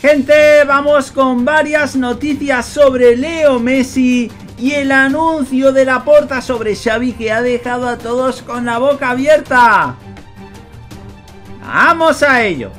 Gente, vamos con varias noticias sobre Leo Messi y el anuncio de la porta sobre Xavi que ha dejado a todos con la boca abierta. ¡Vamos a ello!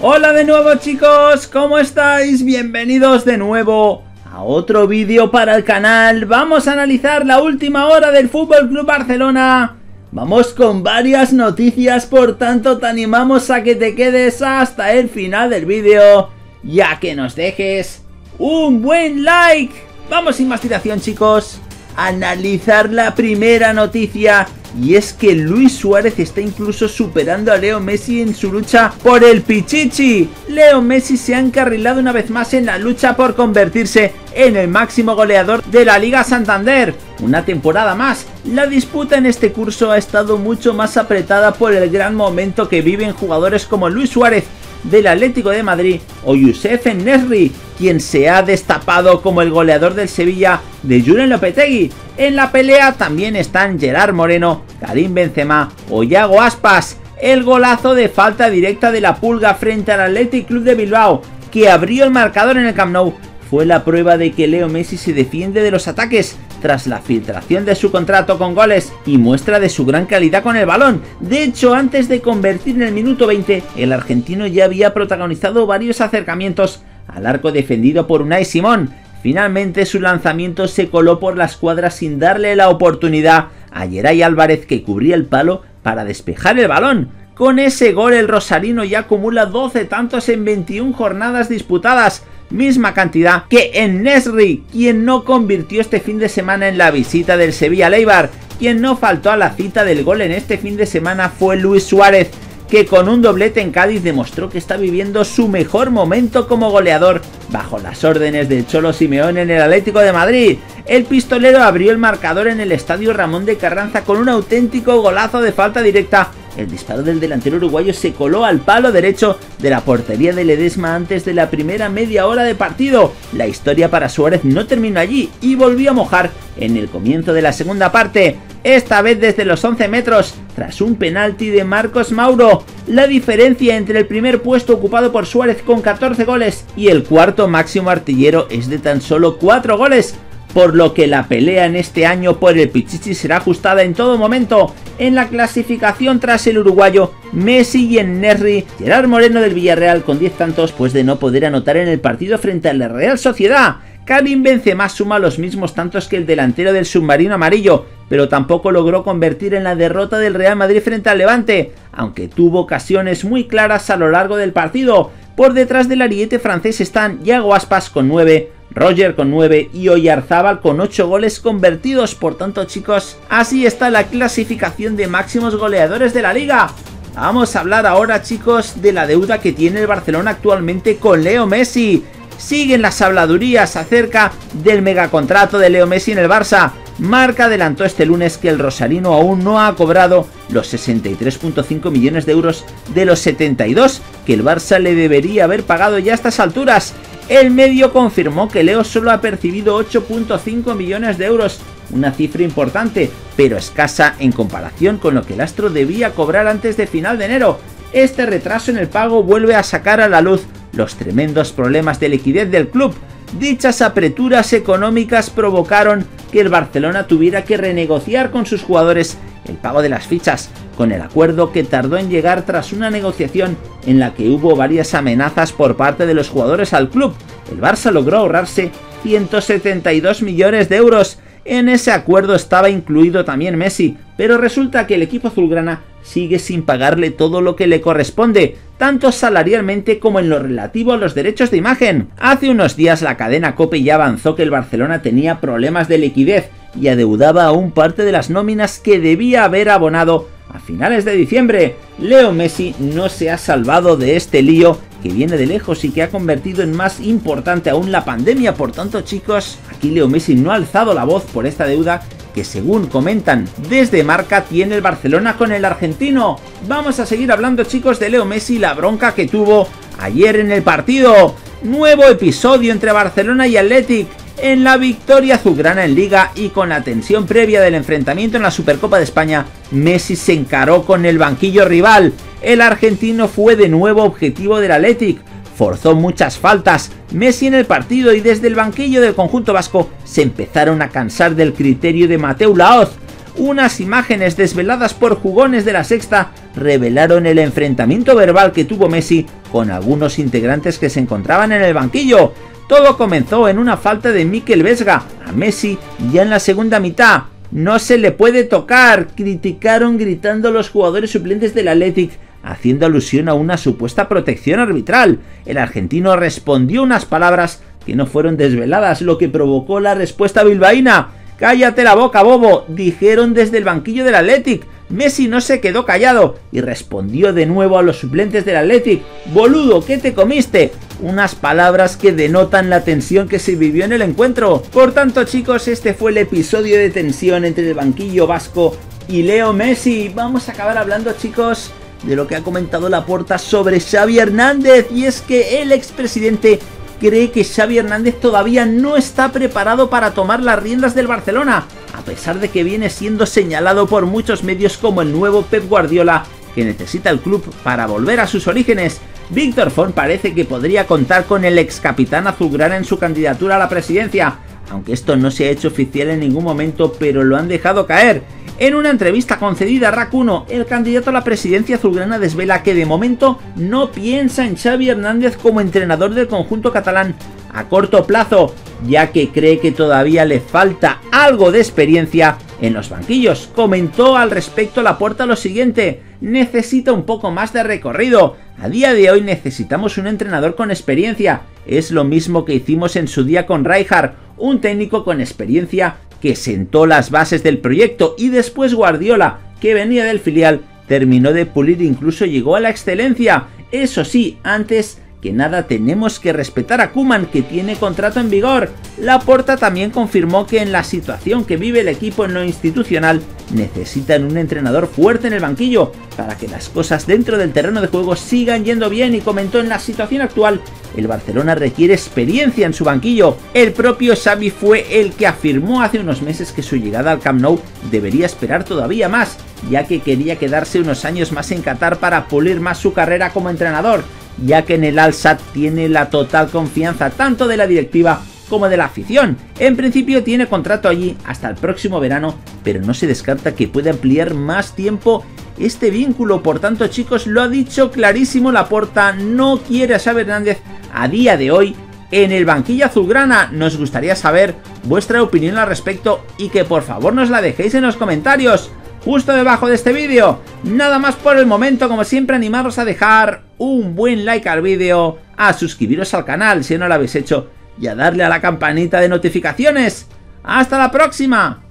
Hola de nuevo chicos, ¿cómo estáis? Bienvenidos de nuevo a otro vídeo para el canal. Vamos a analizar la última hora del Fútbol Club Barcelona. Vamos con varias noticias, por tanto te animamos a que te quedes hasta el final del vídeo y a que nos dejes un buen like. Vamos sin más dilación chicos, analizar la primera noticia y es que Luis Suárez está incluso superando a Leo Messi en su lucha por el Pichichi. Leo Messi se ha encarrilado una vez más en la lucha por convertirse en el máximo goleador de la Liga Santander. Una temporada más. La disputa en este curso ha estado mucho más apretada por el gran momento que viven jugadores como Luis Suárez del Atlético de Madrid o Youssef Nesri, quien se ha destapado como el goleador del Sevilla de Julen Lopetegui. En la pelea también están Gerard Moreno, Karim Benzema o Yago Aspas. El golazo de falta directa de la pulga frente al Athletic Club de Bilbao, que abrió el marcador en el Camp Nou, fue la prueba de que Leo Messi se defiende de los ataques tras la filtración de su contrato con goles y muestra de su gran calidad con el balón. De hecho, antes de convertir en el minuto 20, el argentino ya había protagonizado varios acercamientos al arco defendido por Unai Simón. Finalmente su lanzamiento se coló por la escuadra sin darle la oportunidad a Geray Álvarez que cubría el palo para despejar el balón. Con ese gol el rosarino ya acumula 12 tantos en 21 jornadas disputadas, misma cantidad que en Nesri, quien no convirtió este fin de semana en la visita del Sevilla Leibar. Quien no faltó a la cita del gol en este fin de semana fue Luis Suárez, que con un doblete en Cádiz demostró que está viviendo su mejor momento como goleador bajo las órdenes del Cholo Simeón en el Atlético de Madrid. El pistolero abrió el marcador en el estadio Ramón de Carranza con un auténtico golazo de falta directa el disparo del delantero uruguayo se coló al palo derecho de la portería de Ledesma antes de la primera media hora de partido. La historia para Suárez no terminó allí y volvió a mojar en el comienzo de la segunda parte, esta vez desde los 11 metros, tras un penalti de Marcos Mauro. La diferencia entre el primer puesto ocupado por Suárez con 14 goles y el cuarto máximo artillero es de tan solo 4 goles, por lo que la pelea en este año por el Pichichi será ajustada en todo momento. En la clasificación tras el uruguayo, Messi y en Nerri, Gerard Moreno del Villarreal con 10 tantos pues de no poder anotar en el partido frente a la Real Sociedad. Karim Benzema suma los mismos tantos que el delantero del submarino amarillo, pero tampoco logró convertir en la derrota del Real Madrid frente al Levante, aunque tuvo ocasiones muy claras a lo largo del partido. Por detrás del ariete francés están Yago Aspas con 9, Roger con 9 y Oyarzábal con 8 goles convertidos. Por tanto, chicos, así está la clasificación de máximos goleadores de la liga. Vamos a hablar ahora, chicos, de la deuda que tiene el Barcelona actualmente con Leo Messi. Siguen las habladurías acerca del megacontrato de Leo Messi en el Barça. Marca adelantó este lunes que el Rosarino aún no ha cobrado los 63.5 millones de euros de los 72 que el Barça le debería haber pagado ya a estas alturas. El medio confirmó que Leo solo ha percibido 8.5 millones de euros, una cifra importante, pero escasa en comparación con lo que el Astro debía cobrar antes de final de enero. Este retraso en el pago vuelve a sacar a la luz los tremendos problemas de liquidez del club. Dichas apreturas económicas provocaron que el Barcelona tuviera que renegociar con sus jugadores el pago de las fichas, con el acuerdo que tardó en llegar tras una negociación en la que hubo varias amenazas por parte de los jugadores al club. El Barça logró ahorrarse 172 millones de euros. En ese acuerdo estaba incluido también Messi, pero resulta que el equipo azulgrana sigue sin pagarle todo lo que le corresponde, tanto salarialmente como en lo relativo a los derechos de imagen. Hace unos días la cadena Cope ya avanzó que el Barcelona tenía problemas de liquidez y adeudaba aún parte de las nóminas que debía haber abonado a finales de diciembre. Leo Messi no se ha salvado de este lío que viene de lejos y que ha convertido en más importante aún la pandemia. Por tanto, chicos, aquí Leo Messi no ha alzado la voz por esta deuda que según comentan desde marca tiene el Barcelona con el argentino. Vamos a seguir hablando chicos de Leo Messi la bronca que tuvo ayer en el partido. Nuevo episodio entre Barcelona y Athletic En la victoria azulgrana en Liga y con la tensión previa del enfrentamiento en la Supercopa de España, Messi se encaró con el banquillo rival. El argentino fue de nuevo objetivo del Athletic, forzó muchas faltas, Messi en el partido y desde el banquillo del conjunto vasco se empezaron a cansar del criterio de Mateu Laoz. Unas imágenes desveladas por jugones de la sexta revelaron el enfrentamiento verbal que tuvo Messi con algunos integrantes que se encontraban en el banquillo. Todo comenzó en una falta de Mikel Vesga a Messi ya en la segunda mitad. No se le puede tocar, criticaron gritando los jugadores suplentes del Athletic, haciendo alusión a una supuesta protección arbitral. El argentino respondió unas palabras que no fueron desveladas, lo que provocó la respuesta bilbaína. Cállate la boca, bobo, dijeron desde el banquillo del Athletic. Messi no se quedó callado y respondió de nuevo a los suplentes del Athletic. Boludo, ¿qué te comiste? Unas palabras que denotan la tensión que se vivió en el encuentro. Por tanto chicos, este fue el episodio de tensión entre el banquillo vasco y Leo Messi. Vamos a acabar hablando chicos de lo que ha comentado la puerta sobre Xavi Hernández y es que el expresidente cree que Xavi Hernández todavía no está preparado para tomar las riendas del Barcelona, a pesar de que viene siendo señalado por muchos medios como el nuevo Pep Guardiola que necesita el club para volver a sus orígenes. Víctor Font parece que podría contar con el ex capitán azulgrana en su candidatura a la presidencia, aunque esto no se ha hecho oficial en ningún momento, pero lo han dejado caer. En una entrevista concedida a RAC 1, el candidato a la presidencia azulgrana desvela que de momento no piensa en Xavi Hernández como entrenador del conjunto catalán a corto plazo, ya que cree que todavía le falta algo de experiencia en los banquillos. Comentó al respecto la puerta lo siguiente, necesita un poco más de recorrido. A día de hoy necesitamos un entrenador con experiencia. Es lo mismo que hicimos en su día con Rijkaard, un técnico con experiencia que sentó las bases del proyecto y después Guardiola, que venía del filial, terminó de pulir e incluso llegó a la excelencia. Eso sí, antes que nada tenemos que respetar a Kuman que tiene contrato en vigor. Laporta también confirmó que en la situación que vive el equipo en lo institucional necesitan un entrenador fuerte en el banquillo para que las cosas dentro del terreno de juego sigan yendo bien y comentó en la situación actual el Barcelona requiere experiencia en su banquillo. El propio Xavi fue el que afirmó hace unos meses que su llegada al Camp Nou debería esperar todavía más, ya que quería quedarse unos años más en Qatar para pulir más su carrera como entrenador ya que en el Al-Sad tiene la total confianza tanto de la directiva como de la afición. En principio tiene contrato allí hasta el próximo verano, pero no se descarta que pueda ampliar más tiempo este vínculo. Por tanto, chicos, lo ha dicho clarísimo Laporta, no quiere a Xavi Hernández a día de hoy en el banquillo azulgrana. Nos gustaría saber vuestra opinión al respecto y que por favor nos la dejéis en los comentarios justo debajo de este vídeo. Nada más por el momento, como siempre animaros a dejar un buen like al vídeo, a suscribiros al canal si no lo habéis hecho y a darle a la campanita de notificaciones. ¡Hasta la próxima!